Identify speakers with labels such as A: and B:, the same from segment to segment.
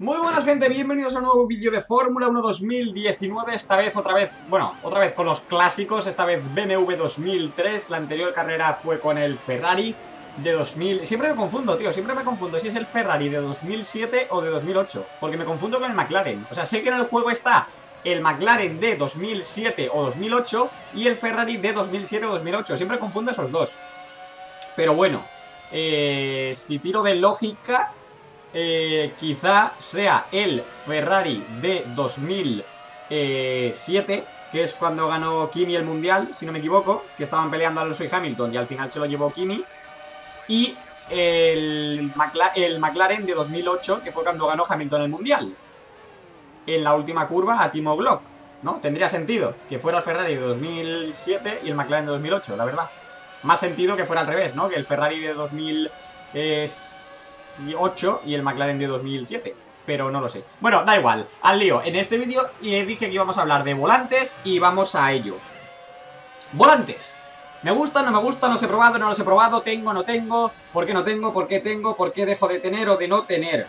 A: Muy buenas gente, bienvenidos a un nuevo vídeo de Fórmula 1 2019 Esta vez, otra vez, bueno, otra vez con los clásicos Esta vez BMW 2003 La anterior carrera fue con el Ferrari de 2000 Siempre me confundo, tío, siempre me confundo Si es el Ferrari de 2007 o de 2008 Porque me confundo con el McLaren O sea, sé que en el juego está el McLaren de 2007 o 2008 Y el Ferrari de 2007 o 2008 Siempre confundo esos dos Pero bueno, eh, si tiro de lógica eh, quizá sea el Ferrari de 2007, que es cuando ganó Kimi el Mundial, si no me equivoco, que estaban peleando Alonso y Hamilton y al final se lo llevó Kimi. Y el, McLaren de 2008, que fue cuando ganó Hamilton el Mundial. En la última curva a Timo Glock, ¿no? Tendría sentido que fuera el Ferrari de 2007 y el McLaren de 2008, la verdad. Más sentido que fuera al revés, ¿no? Que el Ferrari de 2007 2008 y el McLaren de 2007 pero no lo sé. Bueno, da igual, al lío. En este vídeo dije que íbamos a hablar de volantes y vamos a ello. Volantes. Me gusta, no me gusta, los he probado, no los he probado, tengo, no tengo, por qué no tengo, por qué tengo, por qué dejo de tener o de no tener.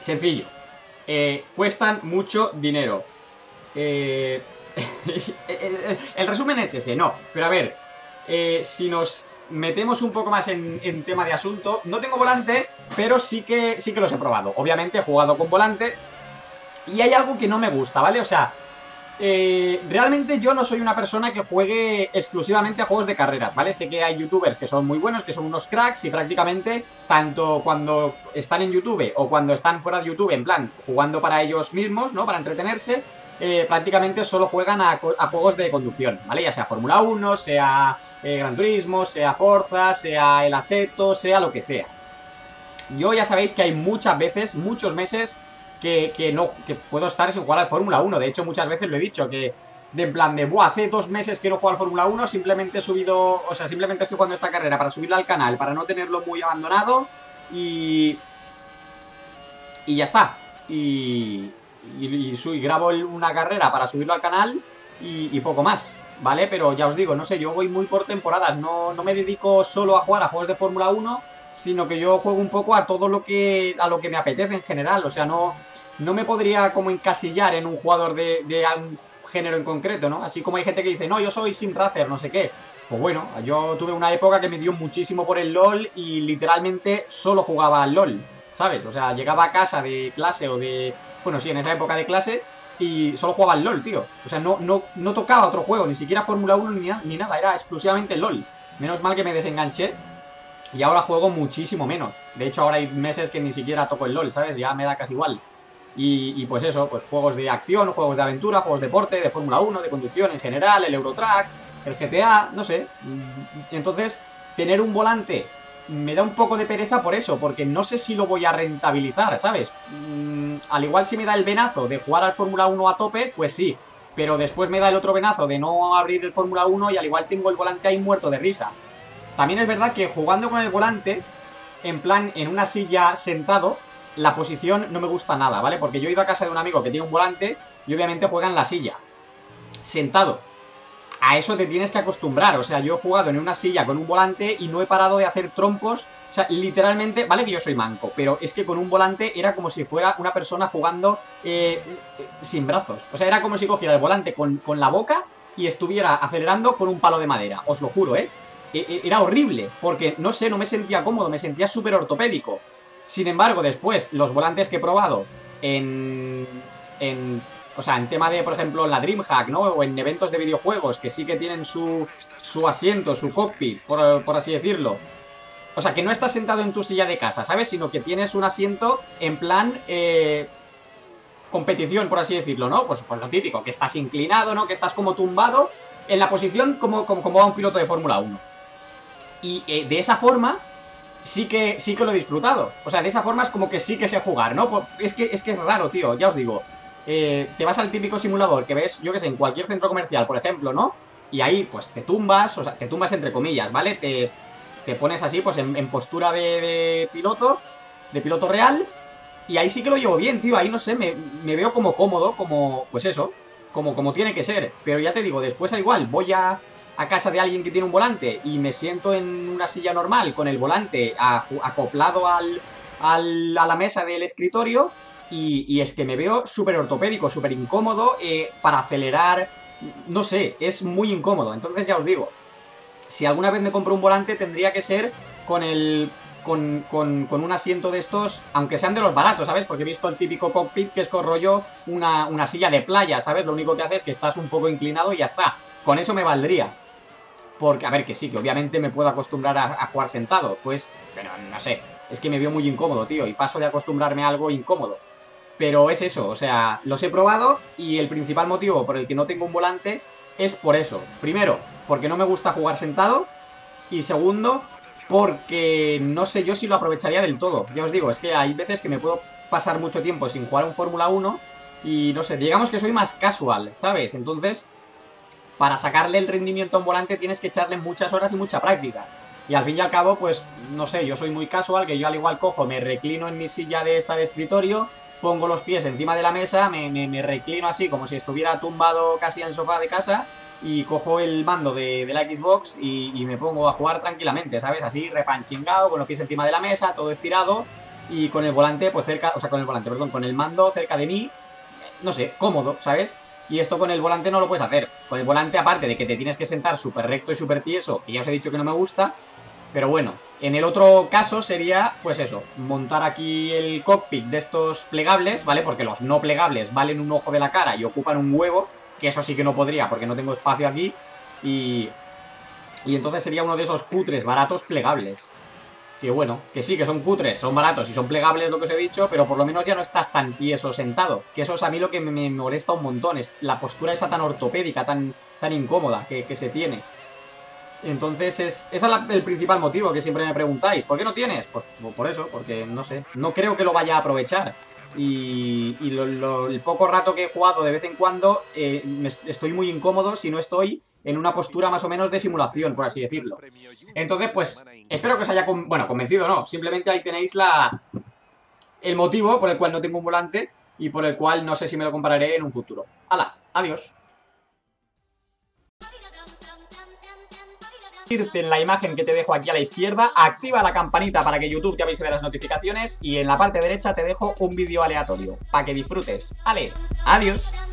A: Sencillo. Eh, cuestan mucho dinero. Eh, el resumen es ese, no. Pero a ver, eh, si nos metemos un poco más en, tema de asunto. No tengo volante, pero sí que, sí que los he probado. Obviamente he jugado con volante y hay algo que no me gusta, ¿vale? O sea, eh, realmente yo no soy una persona que juegue exclusivamente juegos de carreras, ¿vale? Sé que hay youtubers que son muy buenos, que son unos cracks y prácticamente tanto cuando están en YouTube o cuando están fuera de YouTube, en plan, jugando para ellos mismos, ¿no? Para entretenerse, eh, prácticamente solo juegan a, juegos de conducción, ¿vale? Ya sea Fórmula 1, sea eh, Gran Turismo, sea Forza, sea el Aseto, sea lo que sea. Yo ya sabéis que hay muchas veces, muchos meses, que, no, que puedo estar sin jugar al Fórmula 1. De hecho, muchas veces lo he dicho, que de en plan de, buah, hace dos meses que no juego al Fórmula 1, simplemente he subido, o sea, simplemente estoy jugando esta carrera para subirla al canal, para no tenerlo muy abandonado y... Y ya está. Y, y, grabo una carrera para subirlo al canal y, poco más, ¿vale? Pero ya os digo, no sé, yo voy muy por temporadas, no, no me dedico solo a jugar a juegos de Fórmula 1, sino que yo juego un poco a todo lo que a lo que me apetece en general, o sea, no, no me podría como encasillar en un jugador de, de un género en concreto, ¿no? Así como hay gente que dice, no, yo soy Sim Racer, no sé qué. Pues bueno, yo tuve una época que me dio muchísimo por el LOL y literalmente solo jugaba al LOL. ¿Sabes? O sea, llegaba a casa de clase o de... Bueno, sí, en esa época de clase y solo jugaba al LOL, tío. O sea, no, no, no tocaba otro juego, ni siquiera Fórmula 1 ni, ni, nada, era exclusivamente LOL. Menos mal que me desenganché y ahora juego muchísimo menos. De hecho, ahora hay meses que ni siquiera toco el LOL, ¿sabes? Ya me da casi igual. Y, y pues eso, pues juegos de acción, juegos de aventura, juegos de deporte, de Fórmula 1, de conducción en general, el Eurotrack, el GTA, no sé. Entonces, tener un volante me da un poco de pereza por eso, porque no sé si lo voy a rentabilizar, ¿sabes? Mm, al igual si me da el venazo de jugar al Fórmula 1 a tope, pues sí. Pero después me da el otro venazo de no abrir el Fórmula 1 y al igual tengo el volante ahí muerto de risa. También es verdad que jugando con el volante, en plan en una silla sentado, la posición no me gusta nada, ¿vale? Porque yo he ido a casa de un amigo que tiene un volante y obviamente juega en la silla. Sentado a eso te tienes que acostumbrar. O sea, yo he jugado en una silla con un volante y no he parado de hacer trompos. O sea, literalmente, vale que yo soy manco, pero es que con un volante era como si fuera una persona jugando eh, sin brazos. O sea, era como si cogiera el volante con, la boca y estuviera acelerando con un palo de madera. Os lo juro, ¿eh? E, e, era horrible, porque no sé, no me sentía cómodo, me sentía súper ortopédico. Sin embargo, después, los volantes que he probado en, en o sea, en tema de, por ejemplo, en la DreamHack, ¿no? O en eventos de videojuegos que sí que tienen su, su asiento, su cockpit, por, así decirlo. O sea, que no estás sentado en tu silla de casa, ¿sabes? Sino que tienes un asiento en plan... Eh, competición, por así decirlo, ¿no? Pues, pues lo típico, que estás inclinado, ¿no? Que estás como tumbado en la posición como, como, va un piloto de Fórmula 1. Y eh, de esa forma sí que, sí que lo he disfrutado. O sea, de esa forma es como que sí que sé jugar, ¿no? Es que, es que es raro, tío, ya os digo. Eh, te vas al típico simulador que ves, yo que sé, en cualquier centro comercial, por ejemplo, ¿no? Y ahí, pues, te tumbas, o sea, te tumbas entre comillas, ¿vale? Te, te pones así, pues, en, postura de, piloto, de piloto real, y ahí sí que lo llevo bien, tío, ahí no sé, me, veo como cómodo, como, pues eso, como, como tiene que ser. Pero ya te digo, después al igual, voy a, a casa de alguien que tiene un volante y me siento en una silla normal con el volante acoplado al, a la mesa del escritorio y, es que me veo súper ortopédico, súper incómodo eh, para acelerar, no sé, es muy incómodo. Entonces ya os digo, si alguna vez me compro un volante tendría que ser con el con, un asiento de estos, aunque sean de los baratos, ¿sabes? Porque he visto el típico cockpit que es con una, una silla de playa, ¿sabes? Lo único que hace es que estás un poco inclinado y ya está. Con eso me valdría. Porque, a ver, que sí, que obviamente me puedo acostumbrar a, jugar sentado. Pues, pero no sé, es que me veo muy incómodo, tío. Y paso de acostumbrarme a algo incómodo. Pero es eso, o sea, los he probado y el principal motivo por el que no tengo un volante es por eso. Primero, porque no me gusta jugar sentado. Y segundo, porque no sé yo si lo aprovecharía del todo. Ya os digo, es que hay veces que me puedo pasar mucho tiempo sin jugar un Fórmula 1 y no sé, digamos que soy más casual, ¿sabes? Entonces, para sacarle el rendimiento a un volante tienes que echarle muchas horas y mucha práctica. Y al fin y al cabo, pues, no sé, yo soy muy casual, que yo al igual cojo, me reclino en mi silla de esta de escritorio, pongo los pies encima de la mesa, me, me reclino así como si estuviera tumbado casi en el sofá de casa y cojo el mando de, la Xbox y, me pongo a jugar tranquilamente, ¿sabes? Así repanchingado, con los pies encima de la mesa, todo estirado y con el volante pues cerca, o sea, con el volante, perdón, con el mando cerca de mí, no sé, cómodo, ¿sabes? Y esto con el volante no lo puedes hacer. Con el volante, aparte de que te tienes que sentar súper recto y súper tieso, que ya os he dicho que no me gusta, pero bueno, en el otro caso sería, pues eso, montar aquí el cockpit de estos plegables, ¿vale? Porque los no plegables valen un ojo de la cara y ocupan un huevo, que eso sí que no podría porque no tengo espacio aquí. Y, y entonces sería uno de esos cutres baratos plegables. Que bueno, que sí, que son cutres, son baratos y son plegables lo que os he dicho, pero por lo menos ya no estás tan tieso sentado. Que eso es a mí lo que me molesta un montón, es la postura esa tan ortopédica, tan, tan incómoda que, se tiene. Entonces es, ese es el principal motivo que siempre me preguntáis. ¿Por qué no tienes? Pues por eso, porque no sé, no creo que lo vaya a aprovechar. Y, el poco rato que he jugado de vez en cuando eh, estoy muy incómodo si no estoy en una postura más o menos de simulación, por así decirlo. Entonces, pues, espero que os haya, bueno, convencido, no. Simplemente ahí tenéis la el motivo por el cual no tengo un volante y por el cual no sé si me lo compraré en un futuro. ¡Hala! ¡Adiós! En la imagen que te dejo aquí a la izquierda, activa la campanita para que YouTube te avise de las notificaciones y en la parte derecha te dejo un vídeo aleatorio, para que disfrutes. ¡Ale! ¡Adiós!